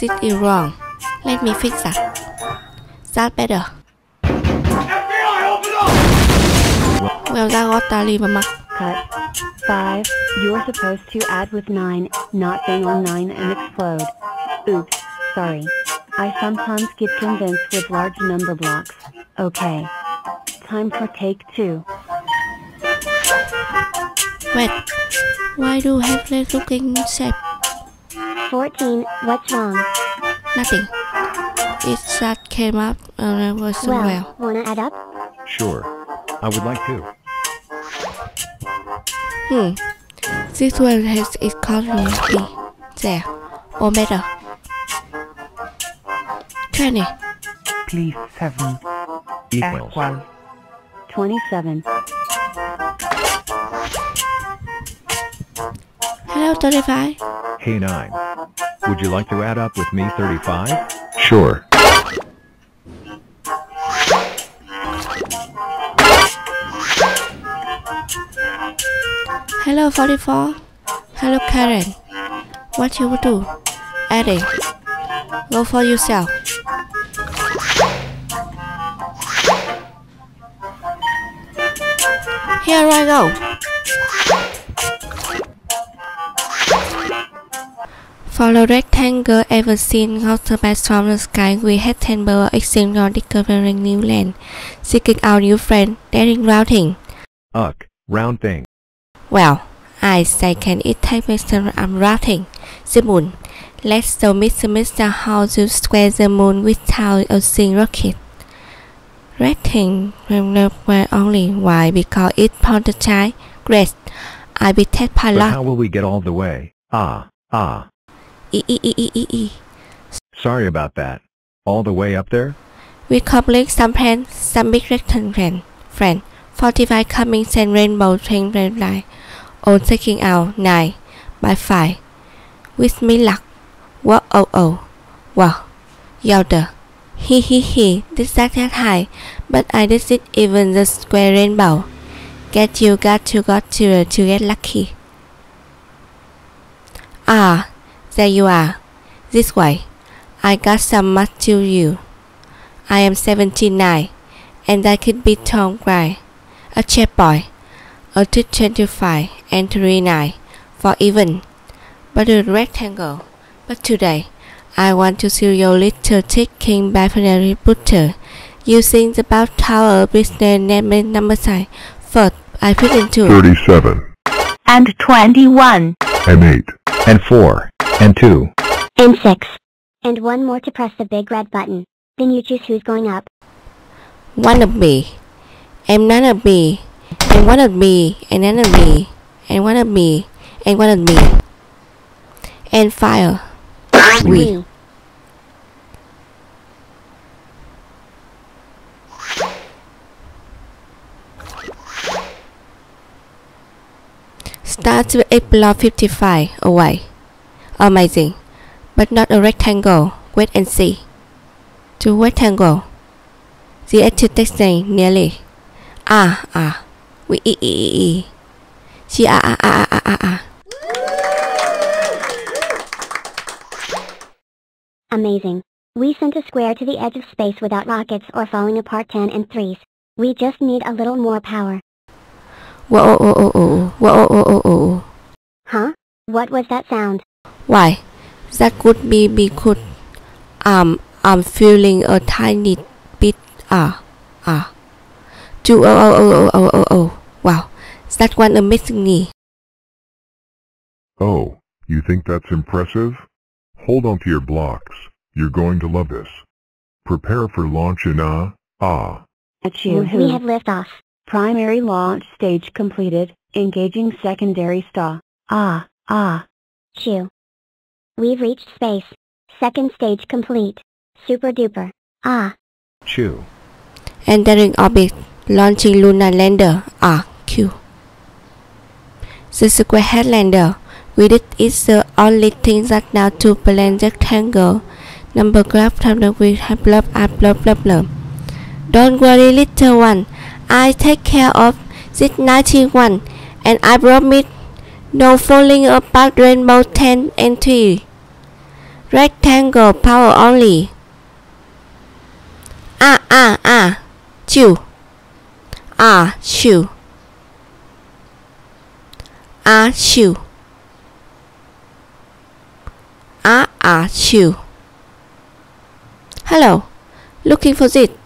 This is wrong. Let me fix that. That better. FBI, Well, that got ta leave a mark. Cut. 5. You're supposed to add with 9, not bang on 9 and explode. Oops, sorry. I sometimes get convinced with large number blocks. Okay. Time for take 2. Wait, why do you have less looking shape? 14. What's wrong? Nothing. It's that came up uh, was somewhere. Well, wanna add up? Sure. I would like to. Hmm. This one has its coordinate there, or better. 20. Please 7 Equals. equals 27. Hello, 35. Hey 9. Would you like to add up with me 35? Sure. Hello, 44. Hello, Karen. What you do? Adding. Go for yourself. Here I go. For the rectangle ever seen out the best from the sky, we had ten birds exchange or discovering new land, seeking out new friends, daring routing. Uck. Round thing. Well, I say can it take Mr. I'm routing the moon. Let's show Mr. Mr. how to square the moon without using rocket. Rectangle were only why because it prototype. Great. I be test But how will we get all the way? Ah. Ah. E e e e e. Sorry about that. All the way up there? We complete some plan, some big rectangle. Friend, 45 coming send rainbow train red line. All taking out 9 by 5. With me luck. Whoa oh oh. Wow. Yelder. He he he. This that that high. But I did it even the square rainbow. Get you got you got to to get lucky. Ah, there you are. This way. I got some much to you. I am 79, and I could be Tom Gray, a chef boy, a 25 and 39 for even, but a rectangle. But today, I want to see your little ticking binary butter using the bow tower business name number sign. First, I put into 37. and 21 And 8. And 4. And 2. And 6. And one more to press the big red button. Then you choose who's going up. one of me, and none of me, and one of me, and none of me, and one of me, and one of me, and fire. We. We. Start with explore 55 away. Amazing, but not a rectangle. Wait and see. To rectangle. The architect nearly. Ah ah. We e e e e. She ah ah ah ah ah ah. Amazing. We sent a square to the edge of space without rockets or falling apart 10 and 3s. We just need a little more power. Whoa oh oh oh oh. Whoa oh oh oh oh. Huh? What was that sound? Why? That could be because um I'm feeling a tiny bit ah ah. To oh oh oh oh oh oh oh. Wow, that one amazing me. Oh, you think that's impressive? Hold on to your blocks. You're going to love this. Prepare for launch in ah, ah. Achoo. We have liftoff. Primary launch stage completed, engaging secondary star. Ah, ah. Chew. We've reached space. Second stage complete. Super duper. Ah. Chew. Entering orbit, launching lunar lander ah Q. The square head lander. With it is the only thing that now to plan rectangle. Number graph from the we have blah blah blah blah blah. Don't worry little one. I take care of this 91 and I promise no falling apart rainbow 10 and 3. Rectangle power only. Ah ah ah. Chew. Ah chew. Ah chew. Ah ah chew. Hello. Looking for it.